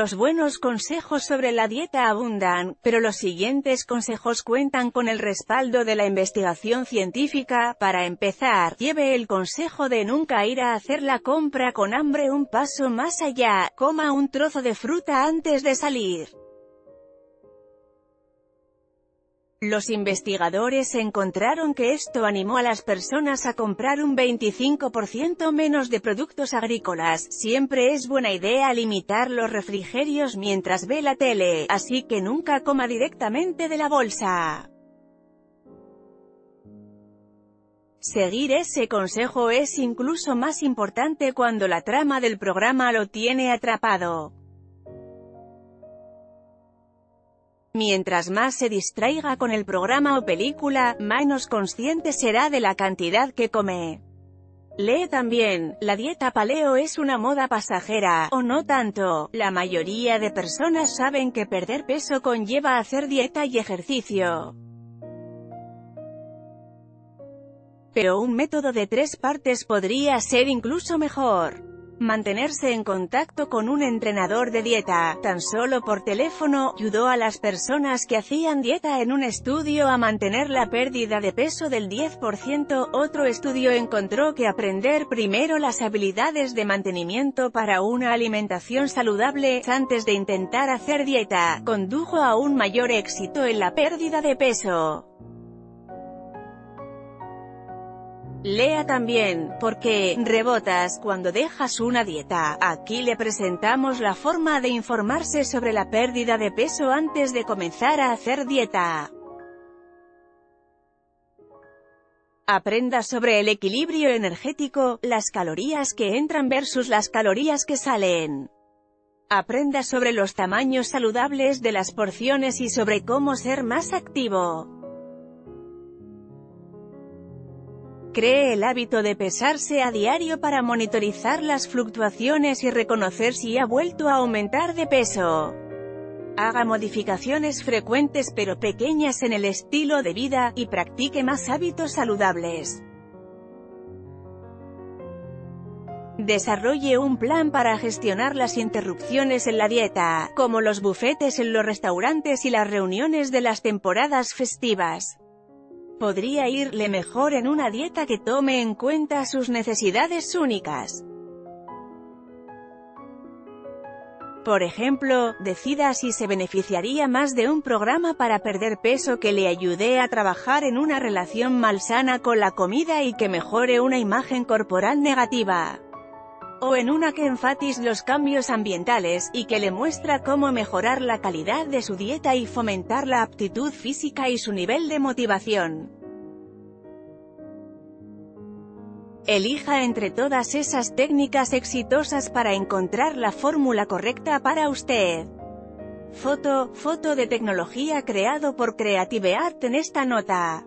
Los buenos consejos sobre la dieta abundan, pero los siguientes consejos cuentan con el respaldo de la investigación científica. Para empezar, lleve el consejo de nunca ir a hacer la compra con hambre un paso más allá, coma un trozo de fruta antes de salir. Los investigadores encontraron que esto animó a las personas a comprar un 25% menos de productos agrícolas. Siempre es buena idea limitar los refrigerios mientras ve la tele, así que nunca coma directamente de la bolsa. Seguir ese consejo es incluso más importante cuando la trama del programa lo tiene atrapado. Mientras más se distraiga con el programa o película, menos consciente será de la cantidad que come. Lee también, la dieta paleo es una moda pasajera, o no tanto, la mayoría de personas saben que perder peso conlleva hacer dieta y ejercicio. Pero un método de tres partes podría ser incluso mejor. Mantenerse en contacto con un entrenador de dieta, tan solo por teléfono, ayudó a las personas que hacían dieta en un estudio a mantener la pérdida de peso del 10%. Otro estudio encontró que aprender primero las habilidades de mantenimiento para una alimentación saludable, antes de intentar hacer dieta, condujo a un mayor éxito en la pérdida de peso. Lea también, ¿por qué rebotas cuando dejas una dieta? Aquí le presentamos la forma de informarse sobre la pérdida de peso antes de comenzar a hacer dieta. Aprenda sobre el equilibrio energético, las calorías que entran versus las calorías que salen. Aprenda sobre los tamaños saludables de las porciones y sobre cómo ser más activo. Cree el hábito de pesarse a diario para monitorizar las fluctuaciones y reconocer si ha vuelto a aumentar de peso. Haga modificaciones frecuentes pero pequeñas en el estilo de vida, y practique más hábitos saludables. Desarrolle un plan para gestionar las interrupciones en la dieta, como los bufetes en los restaurantes y las reuniones de las temporadas festivas podría irle mejor en una dieta que tome en cuenta sus necesidades únicas. Por ejemplo, decida si se beneficiaría más de un programa para perder peso que le ayude a trabajar en una relación malsana con la comida y que mejore una imagen corporal negativa. O en una que enfatice los cambios ambientales, y que le muestra cómo mejorar la calidad de su dieta y fomentar la aptitud física y su nivel de motivación. Elija entre todas esas técnicas exitosas para encontrar la fórmula correcta para usted. Foto, foto de tecnología creado por Creative Art en esta nota.